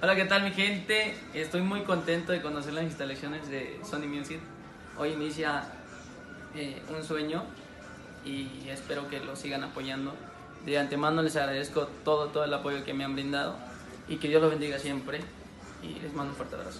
Hola, ¿qué tal mi gente? Estoy muy contento de conocer las instalaciones de Sony Music. Hoy inicia eh, un sueño y espero que lo sigan apoyando. De antemano les agradezco todo, todo el apoyo que me han brindado y que Dios los bendiga siempre y les mando un fuerte abrazo.